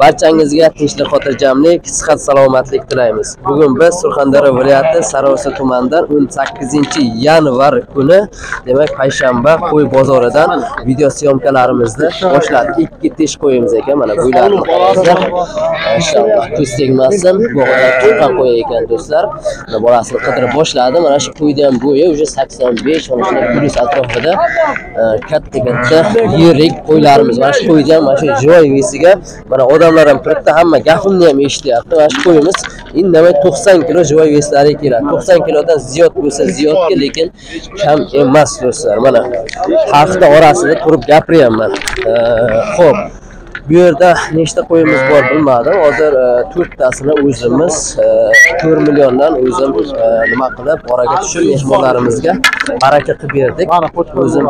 barchangizga tinchlik xotirjamlik sihat salomatlik tilaymiz. Bugun biz surxondaryo viloyati sariosiyo tumanidan 18 yanvar kuni demak payshanba qo'y bozoridan video syomkalarimizni boshladik. Ikki tish qo'yimiz ekan mana bularni inshaalloh ko'z tegmasin bog'dan tuqqan qo'y ekan do'stlar. Bolasini qidirib boshladi. Mana shu qo'yni ham bo'yi уже 85 mana shunday plus atrofida e, katta katta yirik qo'ylarimiz. Mana shu qo'yni ham mana shu joyvesiga mana odamlar ham turibdi hamma gapimni ham eshityapti. Mana shu qo'yimiz indamay 90 kilo joy veslari keladi. 90 kilodan ziyod bo'lsa ziyodki lekin kam emas do'stlar. Mana haqda orasida turib gapiryapman. Ho'p bu yerda nechta qo'yimiz bor bilmadim. Hozir e, to'rttasini o'zimiz e, to'rt milliondan o'zim e, nima qilib oraga tushib mehmonlarimizga baraka qilib berdik. O'zim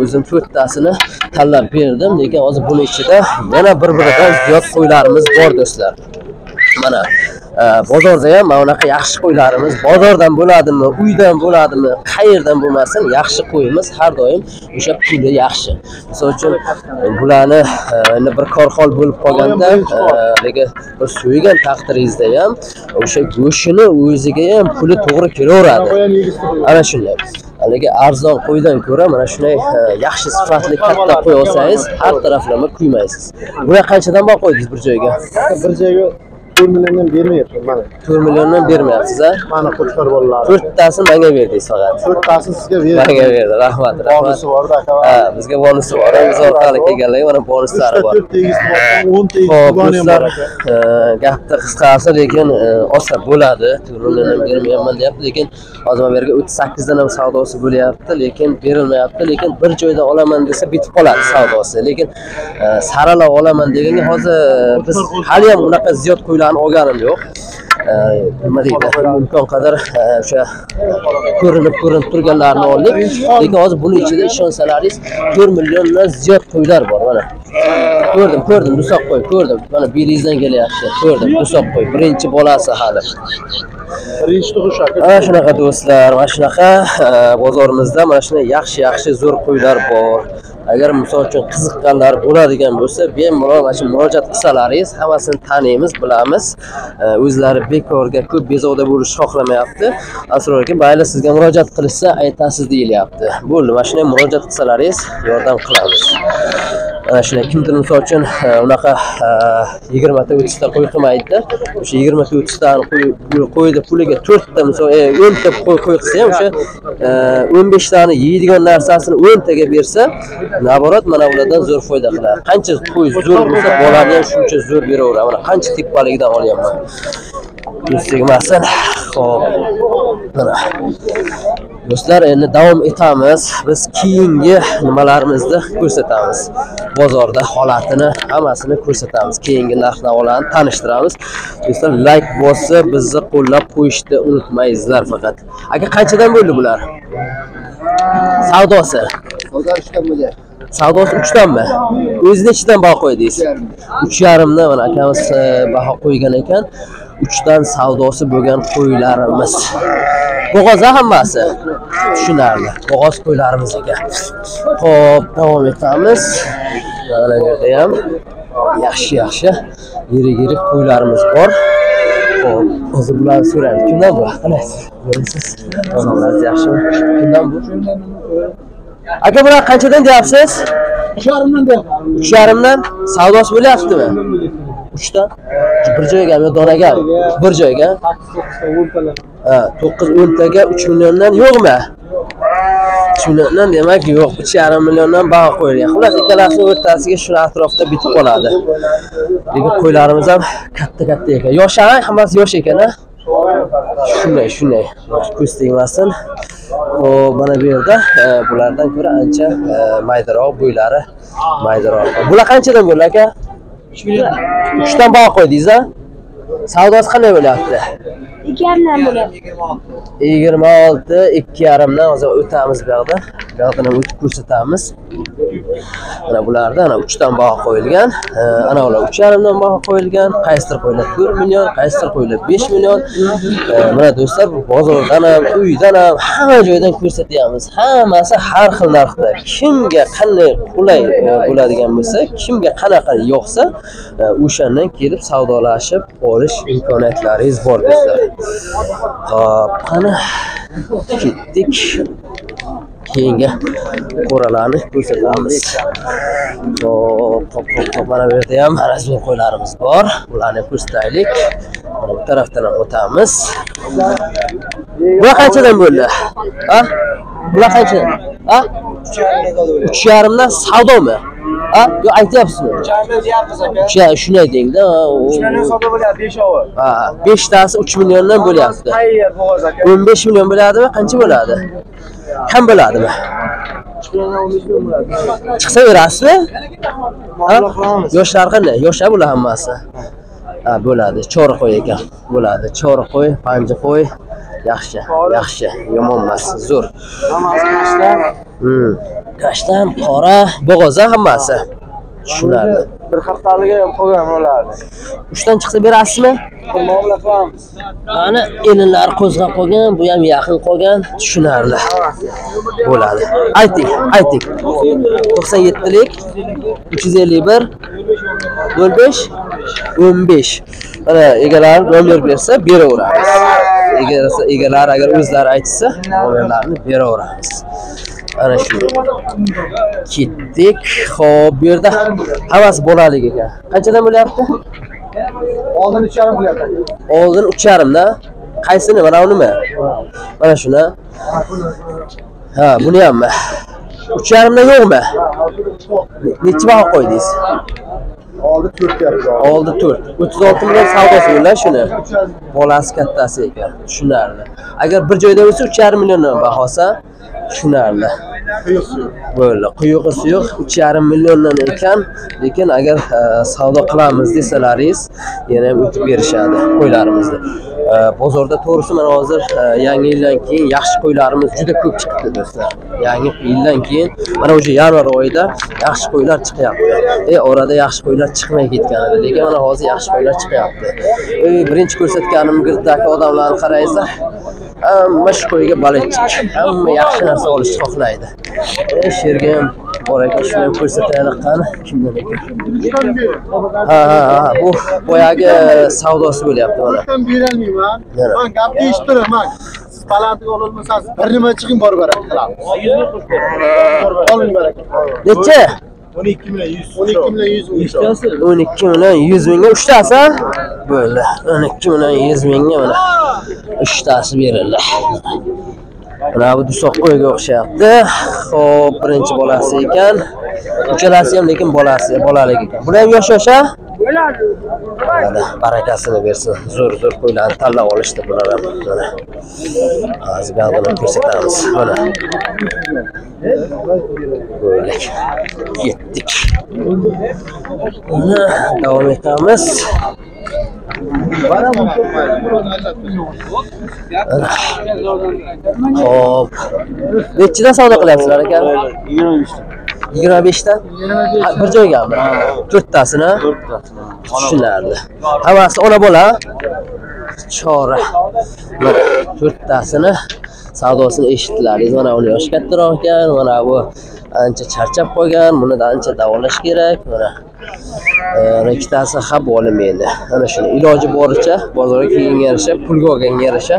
o'zim to'rttasini tanlab berdim. Lekin hozir buni ichida yana bir biridan ziyod qo'ylarimiz bor do'stlar. Mana bozorda ham mana bunaqa yaxshi qo'ylarimiz. Bozordan bo'ladimi uydan bo'ladimi qayerdan bo'lmasin yaxshi qo'yimiz har doim o'sha puli yaxshi. Misol uchun bularni e, endi bir korxol bo'lib qolganda e, haligi bir so'ygan taqdiringizda ham o'sha go'shtini o'ziga ham puli to'g'ri kelaveradi. Ana shunday. Haligi arzon qo'ydan ko'ra mana shunday e, yaxshi sifatli katta qo'y olsangiz har taraflama kuymaysiz. Buni qanchadan bor qo'ydingiz bir joyga? Bir joyga to'rt milliondan bermayapman mana. To'rt milliondan bermayapsiz a? Mana qo'chqor bolalari to'rttasini menga berdingiz faqat to'rttasi sizga menga berdim berdi rahmat rahmat. Bonusi borda aka ha bizga bonusi bor biz orqali kelganlarga mana bonuslari bor. To'rt bor bor aka e, gapni qisqasi lekin e, olsa bo'ladi. To'rt milliondan bermayapman deyapti lekin hozir mana bu yerga o'ttiz sakkizdan ham savdosi bo'lyapti lekin berilmayapti lekin bir joyda olaman desa bitib qoladi savdosi. Lekin e, saralab olaman deganga hozir biz haliyam unaqa ziyod qo'ylarni olganim yo'q. Nima deydi imkon qadar e, o'sha ko'rinib ko'rinib turganlarni oldik. Lekin hozir buni ichida ishonsalaringiz to'rt milliondan ziyod qo'ylar bor mana. Ko'rdim ko'rdim dusoq qo'y ko'rdim. Mana belingizdan kelyapti ko'rdim dusoq qo'y. Birinchi bolasi hali. Birinchi tug'ish mana shunaqa do'stlar mana shunaqa e, bozorimizda mana shunday yaxshi yaxshi zo'r qo'ylar bor agar misol uchun qiziqqanlar bo'ladigan bo'lsa bemalol mana shu murojaat qilsalaringiz hammasini taniymiz bilamiz. O'zlari bekorga ko'p bezovda bo'lishni xohlamayapti. Asror aka mayli sizga murojaat qilishsa aytasiz deyilyapti. Bo'ldi mana shunday murojaat qilsalaringiz yordam qilamiz. Ana shunday kimdir misol uchun e, unaqa e, yigirmata o'ttizta qo'y qilmaydida. O'sha yigirmata o'ttiztani qo'y- qo'yni puliga to'rtta misol e, o'nta qo'y qo'y qilsa ham o'sha o'n beshtani yeydigan narsasini o'ntaga bersa наоборот mana ulardan zo'r foyda qiladi. Qancha qo'y zo'r bo'lsa bolani ham shuncha zo'r beraveradi. Mana qancha tepaligidan olyapman. Yuz tegmasin ho'p mana. Do'stlar endi davom etamiz. Biz keyingi nimalarimizni ko'rsatamiz. Bozorda holatini hammasini ko'rsatamiz. Keyingi narx navolarni tanishtiramiz. Do'stlar layk bosib bizni qo'llab qo'yishni unutmaysizlar faqat. Aka qanchadan bo'ldi bular? Savdosi. Savdosi uchdanmi? O'zi nechidan baho qo'ydingiz. Uch yarimdan mana akamiz e, baho qo'ygan ekan uchdan savdosi bo'lgan qo'ylarimiz. Bo'g'oz hammasi tushunarli. Bo'g'oz qo'ylarimiz ekan. Ho'p davom etamiz. Mana bu yerda ham yaxshi yaxshi. Yirik yirik qo'ylarimiz bor. Ho'p, hozir bularni so'raymiz. Kimdan bu? Qalaysiz sog'ligingiz yaxshimi kimdan bu? Aka bular qanchadan deyapsiz? Uch yarimdan deyapman uch yarimdan savdosi bo'lyaptimi uchta bir joyga yo donaga bir joyga. Ha to'qqiz o'ntaga uch milliondan yo'qmi? Uch milliondan demak yo'q uch yarim milliondan baho qo'yilgan. Xullas ikkalasini o'rtasiga shuni atrofda bitib qoladi. Lekin qo'ylarimiz ham katta katta ekan. Yosh hammasi yosh ekan a shunday shunday. Ko'z tegmasin. Hop mana bu yerda e, bulardan ko'ra ancha e, maydaroq bo'ylari maydaroq. Bular qanchadan bo'ldi aka? Uch million uchdan baho qo'ydingiz a savdosi qanday bo'lyapti? Ikki yarimdan bo'ladi yigirma olti ikki yarimdan hozir o'tamiz bu yoqda. Bu yoqdan ham o'tib ko'rsatamiz. Mana bularda ana uchdan baho qo'yilgan. Ana ular uch yarimdan baho qo'yilgan. Qaysidir qo'yiladi to'rt million qaysidir qo'yiladi besh million. Mana do'stlar bozordan ham uydan ham hamma joydan ko'rsatyapmiz. Hammasi har xil narxda. Kimga qanday qulay e, bo'ladigan bo'lsa kimga qanaqa yoqsa e, o'shandan kelib savdolashib olish imkoniyatlaringiz bor do'stlar. Hop, qani ketdik. Keyingi qo'ralarni ko'rsatamiz. Hop, hop, hop, mana bu yerda ham mana qo'ylarimiz bor. Ularni ko'rsataylik. Mana bu tarafdan ham o'tamiz. Bular qanchadan bo'ldi? Ha? Bular qanchadan? Ha? Uch yarimdan savdomi? Ha? Yo aytyapsizmi? Uch yarim shuni ayting-da. o- Ha, beshtasi 3 milliondan bo'lyapti. 15 million bo'ladimi? Qancha bo'ladi? Kam bo'ladimi? Chiqsa berasizmi? Ha? Yoshlar qanday? Yoshlar bular hammasi. Ha, bo'ladi. Chori qo'y ekan. Bo'ladi. Chori qo'y, panji qo'y. Yaxshi, yaxshi. Yomon emas, zo'r. Hmm. Kashtan, qora, bo'g'oza hammasi. Tushunarli. Bir haftaliga ham qolgan ularni. Uchdan chiqsa berasizmi? Muomala qilamiz. Mana elinlar qo'zg'ab qolgan, bu ham yaqin qolgan, tushunarli. Bo'ladi. Ayting, ayting. 97lik 351 05 15. Mana egalar nomer bersa beraveramiz. Egalasa egalar agar o'zlari aytsa, nomerlarni beraveramiz. Ana shu. Ketdik. Xo'p, bu yerda hammasi bolalik ekan. Qanchadan bo'lyapti? Oldin 3,5 bo'lyapti. Oldin 3,5 Qaysini? Mana unimi? Mana shuni. Ha, buni hammi. 3,5 dan yo'qmi? Necha baho qo'ydingiz? Oldi to'rt yapti. Oldi 4. 36 million savdosi bo'lgan shuni. Bolasi kattasi ekan. Tushunarli. Agar bir joyda bo'lsa 3,5 milliondan bahosa tushunarli. Bo'ldi. quyug'isi yo'q uch 3,5 milliondan ekan, lekin agar e, savdo qilamiz desalaringiz, yana ham o'tib berishadi qo'ylarimizni. E, bozorda to'g'risi mana hozir e, yangi yildan keyin yaxshi qo'ylarimiz juda ko'p chiqdi do'stlar. Yangi yildan keyin mana o'sha yanvar oyida yaxshi qo'ylar chiqyapti. E orada yaxshi qo'ylar chiqmay ketgan edi, lekin mana hozir yaxshi qo'ylar chiqyapti. Birinchi ko'rsatganim girdagi odamlarni qarangizlar. Hamma shu qo'yga baletchik. Hamma yaxshi narsa olishni xohlaydi. Sherga ham bor ekan, shuni ham ko'rsataylik qani kimdan ekan. Ha, ha, ha, bu boyagi savdosi bo'lyapti mana. Berolmayman. Men gapni eshitib turaman. Siz balandlik ololmasangiz bir nima chiqing bor baraka qilamiz. Oling baraka. Necha? 12 million 100. 12 million 100 ming. 12 million 100 mingga uchtasi bo'ldi 12 million 100 mingga mana uchtasi berildi. Mana bu dusoq qo'yga o'xshayapti. Ho'p birinchi bolasi ekan. Uchalasi ham lekin bolasi bolalik ekan. Bular ham yosh yosh a Mana barakasini bersin. Zo'r zo'r qo'ylarni tanlab olishdi bular ham. Mana. Hozir buyog'ini ko'rsatamiz mana. Bo'ldik yetdik. Mana davom etamiz. Ho'p. Nechidan savdo qilyapsizlar aka? 25 yigirma beshdan Bir joygami? To'rttasini? Tushunarli. Hammasi ona bola? Chora. Mana to'rttasini savdosini eshitdilaringiz. Mana uni yoshi kattaroq ekan, mana bu ancha charchab qolgan, buni ancha davolash kerak. Mana Mana ikkitasi bolim bo'limaydi. Ana shuni iloji boricha bozorga kelganga yarasha, pulga olganga yarasha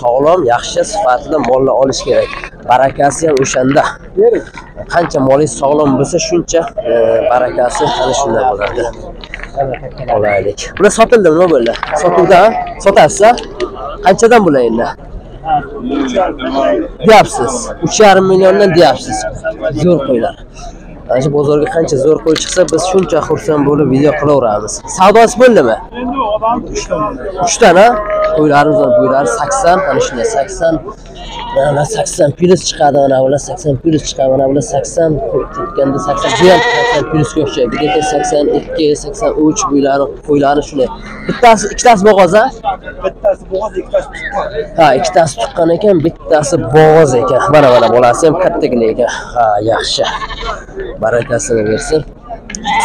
sog'lom, yaxshi sifatli mollar olish kerak. Barakasi ham o'shanda. Qancha molingiz sog'lom bo'lsa, shuncha e, barakasi ana shunda bo'ladi. Olaylik. Bular sotildi nima bo'ldi? Sotuvda, sotasiz? Qanchadan bular endi? deyapsiz. 3,5 milliondan deyapsiz. Zo'r qo'ylar. Ana shu bozorga qancha zo'r qo'y chiqsa, biz shuncha xursand bo'lib video qilaveramiz. Savdosi bo'ldimi? 3 tana qo'ylarimiz bor. Bo'ylari 80, ana shunday 80 mana bular sakson plyus chiqadi mana bular sakson plyus chiqadi mana bular sakson tekkanda sakson bu ham sakson plyusga o'xshaydi. Lekin sakson ikki sakson uch buylari qo'ylari shunday. Bittasi ikkitasi bo'g'oz a bittasi bo'g'oz ikkitasi tuqqan. Ha ikkitasi tuqqan ekan bittasi bo'g'oz ekan. Mana mana bolasi ham kattagina ekan. Ha yaxshi. Barakasini bersin.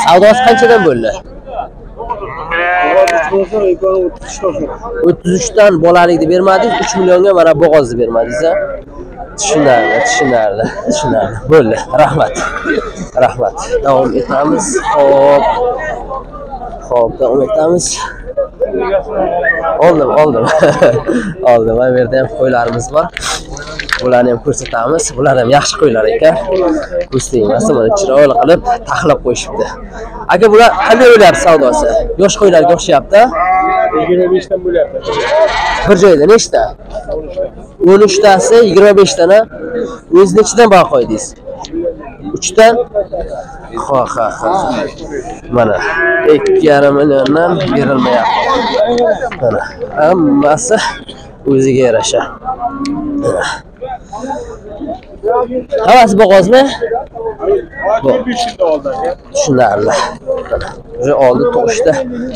Savdosi qanchadan bo'ldi o'ttiz uchdan bolalikni bermadingiz uch millionga mana bo'g'ozni bermadingiz a? Tushunarli tushunarli tushunarli. Bo'ldi rahmat rahmat. Davom etamiz. Ho'p ho'p davom etamiz. Oldim oldim. Oldim mana bu yerda ham qo'ylarimiz bor. Bularni ham ko'rsatamiz. Bular ham yaxshi qo'ylar ekan. Go'sting emas mana chiroyli qilib taxlab qo'yishibdi. Aka bular qanday bo'lyapti savdosi? Yosh qo'ylarga o'xshayapti? Yigirma beshdan bo'lyapti. Bir joyda nechta? O'n uchtasi yigirma beshtana o'zi nechidan baho qo'ydingiz. Uchdan ha ha ha. Mana ikki yarim milliondan berilmayapti. Mana hammasi o'ziga yarasha. Hammasi bo'g'ozmi? Besh yilda oldin tushunarli. Уже oldi tug'ishda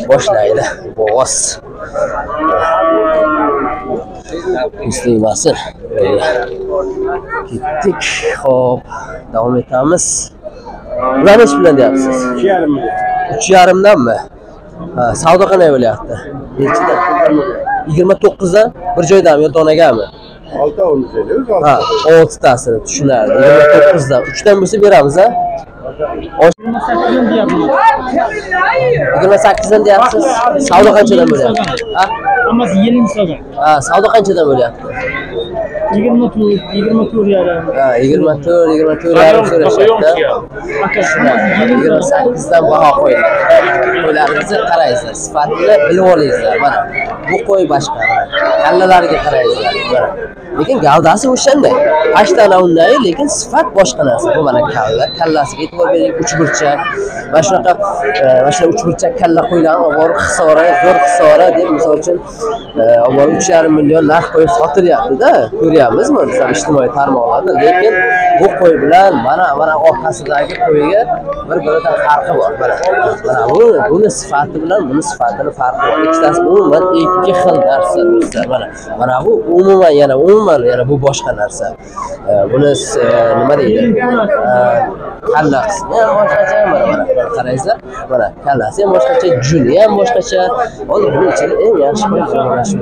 boshlaydi. Bo'g'oz. Eslaymasin ketdik ho'p davom etamiz. Bular nechi puldan deyapsiz? Ikki yarim uch yarimdanmi ha savdo qanday bo'lyapti? Nechidan yigirma to'qqizdan bir joydami yo donagami oltovini söylüyoruz ha oltitasini tushunarli yigirma to'qqizdan uchdan bo'lsa beramiz a yigirma sakkizdan deyapsiz. Savdo qanchadan bo'lyapti? Ha? Hammasi yelin savdo. ha savdo qanchadan bo'lyapti 24 24 yarim. ha yigirma to'rt yigirma to'rt yarim so'rashyapti yigirma sakkizdan baho qo'yiladi qo'ylaringizni qaraysizlar sifatini bilib olingizlar mana. Bu qo'y boshqa kallalariga qaraysizlar mana. Lekin gavdasi o'shanday. Ashtana unday lekin sifat boshqa narsa. Bu mana kalla. Kallasiga e'tibor bering uch burchak mana shunaqa e, mana shunaqa uch burchak kalla qo'ylarni olib borib hisora zo'r hisora deb misol uchun e, olib borib uch yarim million narx qo'yib sotilyaptida ko'ryapmiz mana ijtimoiy tarmoqlarda lekin bu qo'y bilan mana mana orqasidagi qo'yga bir biridan farqi bor. Mana mana bu buni sifati bilan buni sifatini farqi bor. Ikkitasi umuman ikki xil narsa do'stlar mana mana bu umuman yana umuman yana bu boshqa narsa. Buni e, nima deydi? Kallasi. Ham boshqacha mana mana qaraysizlar mana kallasi ham boshqacha juni ham boshqacha. Hozir buni ichida eng yaxshi mana shu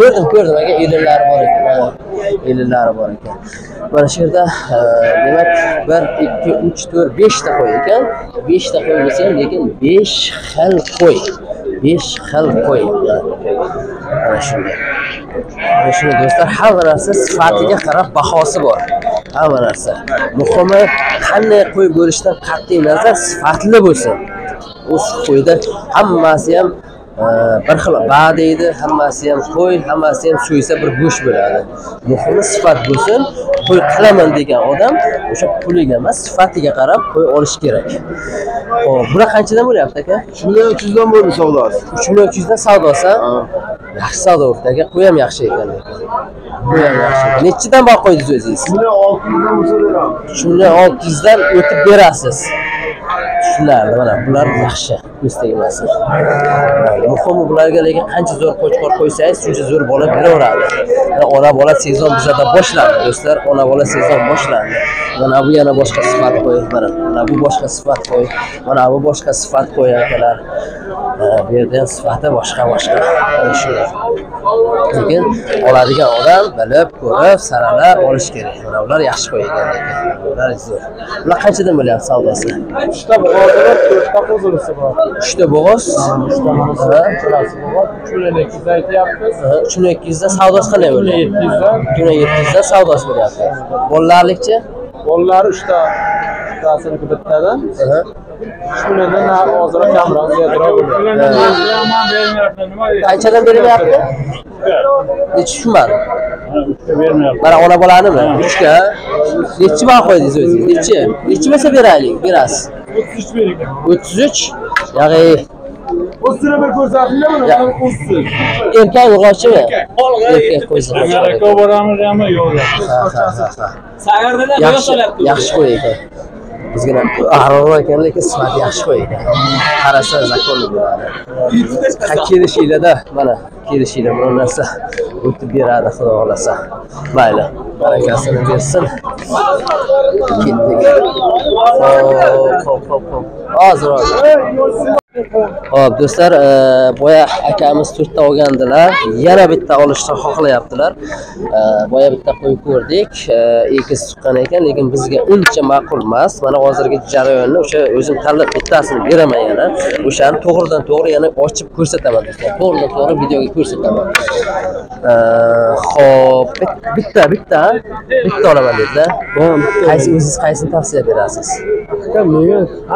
ko'rdim ko'rdim aka elinlari bor ekan. Mana elinlari bor ekan. Mana shu yerda e, demak bir ikki uch to'rt beshta qo'y ekan. Beshta qo'y bo'lsa ham lekin besh xil qo'y. Besh xil qo'y. Mana shunday mana shunday do'stlar hamma narsa sifatiga qarab bahosi bor. Hamma narsa muhimi qanday qo'y bo'lishidan qat'iy nazar sifatli bo'lsin. U qo'yda hammasi ham e, bir xil ba deydi hammasi ham qo'y hammasi ham so'ysa bir go'sht bo'ladi. Muhimi sifat bo'lsin qo'y qilaman degan odam o'sha puliga emas sifatiga qarab qo'y olish kerak. Ho'p bular qanchadan bo'lyapti aka? Uch million uch yuzdan bo'ldi savdosi. Uch million uch yuzdan savdosi yaxshi savdo bo'libdi aka qo'y ham yaxshi ekan nechidan bor qo'ydingiz o'zingiz? Uch million olti yuzdan o'tib berasiz. Tushunarli mana bular yaxshi ko'z tegmasin muhimi bularga lekin qancha zo'r qo'chqor qo'ysangiz shuncha zo'r bola beraveradi. Ona bola sezon bizada boshlandi do'stlar. Ona bola sezon boshlandi. Mana bu yana boshqa sifat qo'y mana mana bu boshqa sifat qo'y mana bu boshqa sifat qo'y akalar. Bu yerda ham sifati boshqa boshqa. Mana lekin oladigan odam bilib ko'rib saralab olish kerak. Mana ular yaxshi qo'y ekan. Lekin ular zo'r. Ular qanchadan bo'lyapti savdosi? Uchta bo'g'ozi bor to'rtta qo'zilisi bor. Uchta bo'g'oz uchta manisi Ha, uchalasi bo'g'oz uch million ikki yuz aytyapmiz uch million ikki yuzdan savdosi qanday uch bo'lyapti yetti yuzdan ikki million yetti yuzdan savdosi bo'lyapti bolalarlikchi bolalari uchta uchtasiniki bittadan Uch nari ozroq kamroq ziyodroq qanchadan beryapti nechi tushunmadim mana ona bolanimi? Uchga. Nechi baho qo'ydingiz o'zingiz? Nechi? Nechi bo'lsa beraylik berasiz. O'ttiz uch yog'iy Ustini bir ko'rsatinglar, Ya. mana usti. erkak urg'ochimi erkak. Qo'ysa Amerika boramiz hamma yo'qda. yaxshi yaxshi qo'y ekan bizgina arg'ur ekan lekin sifati yaxshi qo'y. Qarasa zakon bo'ladi kelishinglarda mana kelishinglar biror narsa o'tib beradi xudo xohlasa. Mayli barakasini bersin. Ketdik. Hop hop hop. Hozir hozir. Hop do'stlar, e, boya akamiz to'rtta olgandilar. Yana bitta olishni xohlayaptilar. E, Boya bitta qo'yib ko'rdik. E, Ekiz tuqqan ekan, lekin bizga uncha ma'qul emas. Mana hozirgi jarayonni o'sha o'zim tanlab bittasini beraman yana. O'shani to'g'ridan to'g'ri yana ochib ko'rsataman do'stlar. To'g'ridan to'g'ri videoga ko'rsataman. Xo'p, bit- bitta bitta bitta olaman dedilar. Qaysi o'zingiz qaysini tavsiya berasiz?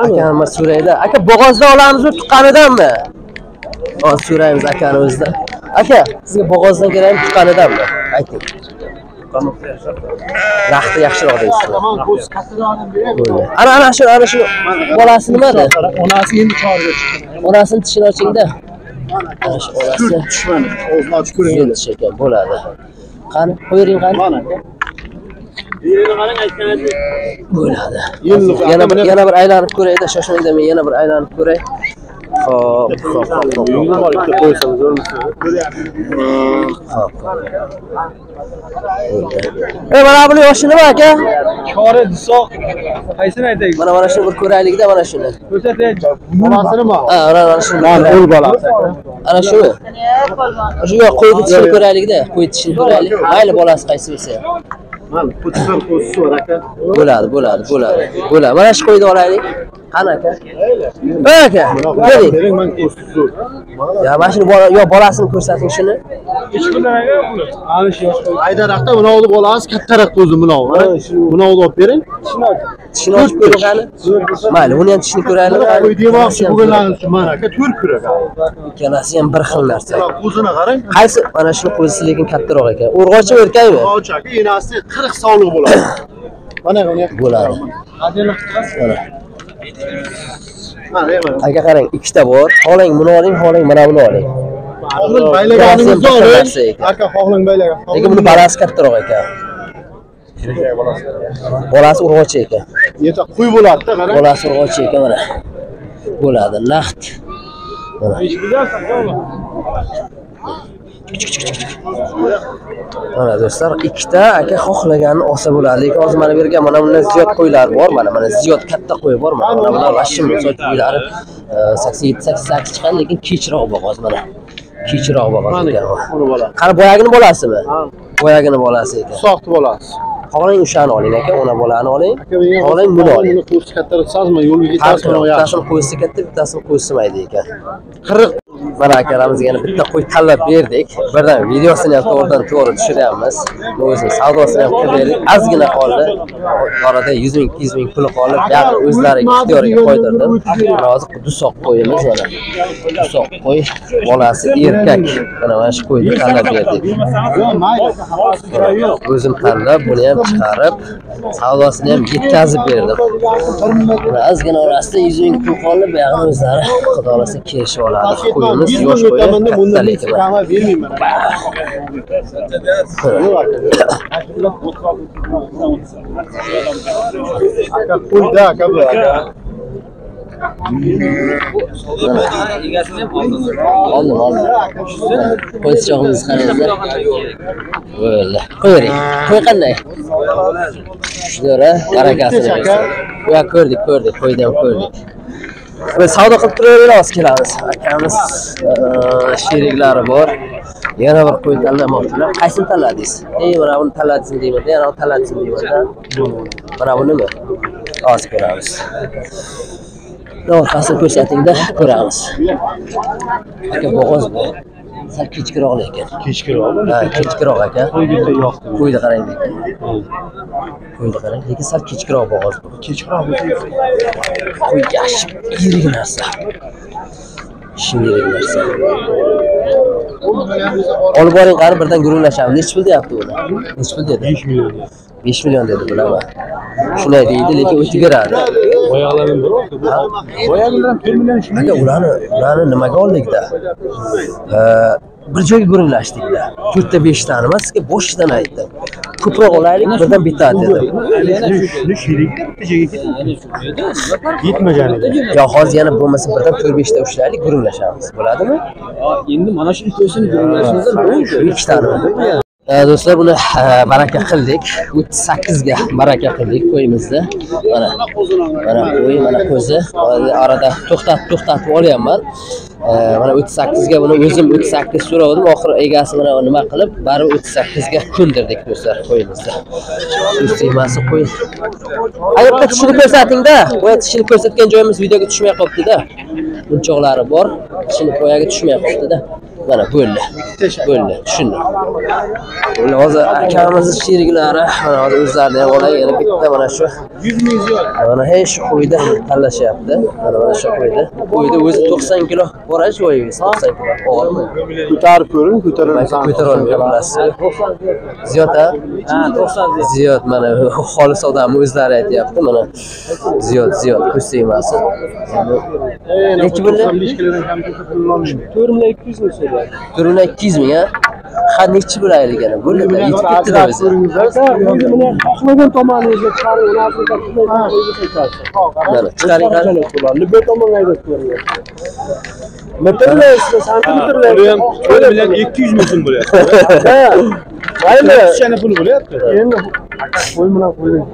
Akani so'raydi. Aka bo'g'ozdan olamizmi, tuqqanidanmi? Hozir so'raymiz akani o'zidan. Aka, sizga bo'g'ozdan kerakmi, tuqqanidanmi? Ayting. Raxti yaxshiroq deysiz. Ana ana shu ana shu bolasi nimada? Onasi endi chorga chiqdi. Onasini tishini ochingda. Ana shu onasi dushman. O'zini ochib ko'ring. ekan, bo'ladi. Qani, qo'ying qani. Mana. Bo'ladi. Yillik Yana bir aka, yana bir aylanib ko'rayda, shoshmangda men yana bir aylanib ko'ray. Xo'p, xo'p, xo'p, xo'p. Yillik bor ikkita qo'ysangiz o'rnisiz. E mana buni yoshi nima aka? Chori disoq. Qaysini aytaylik? Mana mana shuni bir ko'raylikda mana shuni. Ko'rsating. Onasi nima? Ha, mana mana shuni. Mana ko'raylik. o'l bolasi. Ana shuni. Shu yo'q, qo'yni tishini ko'raylikda, qo'y tishini ko'raylik. Mayli bolasi qaysi bo'lsa. Mana puchqar. Bo'ladi, bo'ladi, bo'ladi. Bo'ladi. Mana shu qo'yni olaylik. Qani aka? Ey aka, bering. Bering zo'r. Ya mana shuni bola, yo bolasini ko'rsating shuni. Ish bilan aka puli. Ana shu yosh qo'y. Aydaroqda buni olib bolasi kattaroq qo'zi buni olib. Buni olib olib bering. Tishini ochib ko'ring qani. Mayli, uni ham tishini ko'raylik. Demoqchi uchun mana aka to'rt kurak. Ikkalasi ham bir xil narsa. Qo'zini qarang. Qaysi mana shuni qo'zisi lekin kattaroq ekan. Urg'ochi erkakmi? Qo'ch aka enasi 40 sonlik bo'ladi. Mana buni. Bo'ladi. Mana. Mana mana. Aka qarang, ikkita bor. Xohlang buni oling, xohlang mana buni oling. Bitta oling. Aka xohlang baylagan. Lekin buni balasi kattaroq ekan. Bolasi urg'ochi ekan. Yeta qo'y bo'ladi-da, qarang. Bolasi urg'ochi ekan mana. Bo'ladi, naqd. Mana. Mana do'stlar, ikkita aka xohlaganini olsa bo'ladi. Lekin hozir mana bergan mana bundan ziyod qo'ylar bor, mana mana ziyod katta qo'y bor, mana mana bular vashim qo'ylari 87 88 chiqqan, lekin kechroq bo'g'oz mana. Kechroq bo'g'oz ekan. Qani boyagini bolasimi? Boyagini bolasi ekan. Soxti bolasi. Xohlang o'shani oling aka, ona bolani oling. Xohlang buni oling. Buni kattaroq sazma yo'lga Har ketasiz, kuni mana yaxshi. bittasini qo'ysa katta, bittasini mayda ekan. 40 Mana akaramizga yana bitta qo'y tanlab berdik. Birdan videosini ham to'g'ridan to'g'ri tushiryapmiz. Bu o'zini savdosini ham qilib berdik. Ozgina qoldi. Orada 100 ming, 200 ming puli qoldi. Buyog'i o'zlari ixtiyoriga qo'ydirdim. Mana hozir dusoq qo'yimiz mana. Dusoq qo'y, bolasi erkak. Mana mana shu qo'yni tanlab berdik. Mayli. O'zim tanlab, buni ham chiqarib, savdosini ham yetkazib berdim. Ozgina orasida 100 ming pul qoldi. Buyog'ini o'zlari xudo xohlasa kelishib oladi. Qo'yimiz yosh qo'yi, katta lekin. Kama bermayman. Yo'q aka. Aka qo'yda aka bu. Oldim, oldim. Qo'ychog'imizni qaranglar. Bo'ldi. Qo'ying. Qo'y qanday? Shura, Biz savdo qilib turaveramiz, kelamiz. Akamiz e, sheriklari bor. Yana bir qo'y tanlamoqchilar. Qaysini tanladingiz? Ey, mana buni tanladingizmi deymanda yana buni tanladingizmi deymanda Mana bunimi? Hozir ko'ramiz. Orqasini ko'rsatingda ko'ramiz. Aka bo'g'oz bu. Sal kechkiroq lekin. Kechkiroq. Ha, kechkiroq. Qo'yga yoqdi. Qo'yni qarang. Qo'yni qarang, lekin sal kechkiroq bo'g'oz bu. Kechkiroq. Qo'y yaxshi yirik narsa. Narsa. Olib boring qani birdan guruhlashamiz. Nechi pul deyapti uni? Nechi pul dedi? 5 million. 5 million dedi bilaman. Shunday deydi, lekin o'taveradi. Oyoqlarim bir Oyoqlarim to'rt million shunday. aka ularni ularni nimaga oldikda bir joyga gurinlashdikda to'rtta beshtani emas sizga boshidan aytdim. Ko'proq olaylik birdan bitta dedim Shuni sherikda bitta joyga yetmagan edi. yo hozir yana bo'lmasa birdan to'rt beshta ushlaylik gurinlashamiz bo'ladimi? Endi mana shu ikkovsini guruhlashimizda shu ikkitani do'stlar buni e, baraka qildik. O'ttiz sakkizga baraka qildik qo'yimizni mana mana qo'y mana ko'zi. Hozir orada to'xtatib to'xtatib olyapman. Mana o'ttiz sakkizga buni o'zim o'ttiz sakkiz so'radim oxiri egasi mana nima qilib baribir o'ttiz sakkizga ko'ndirdik do'stlar qo'yimizni ko'z qo'y. Ayoqqa tishini ko'rsatingda. Boya tishini ko'rsatgan joyimiz videoga tushmay qolibdida munchoqlari bor tishini boyagi tushmay qolibdida mana bo'ldi. Bo'ldi tushundim. Hozir akamizni sheriklari mana hozir o'zlarini ham olay yana bitta mana shu 100 ming ziyod. mana hey shu qo'yda talashyapti mana mana shu qo'yda. Qo'yda o'zi 90 kilo bor joyingiz 90 kilo og'irmi ko'tarib ko'ring ko'tarib ko'tarolmayman bilasizmi ziyod a Ha, 90 ziyod. mana xolis odamni o'zlari aytyapti mana. Ziyod ziyod ko'z tegmasin nechi bo'ldi? 5 kilodan kam ko'p pul olmaydi. 4 million 200 ming so'raydi. turini ikki yuz ming a ha nechi bo'laylik yana bo'ldi yetib ketdida o'zi Endi buni xohlagan tomoningizga chiqaring, uni Afrika mana chiqaring qani Libya tomonga haydab ko'ring. Metrlar, santimetrlar. Bu ham 4 million 200 ming so'm bo'lyapti. Ha. Mayli. Tushani puli bo'lyapti. Endi qo'y bilan qo'ying.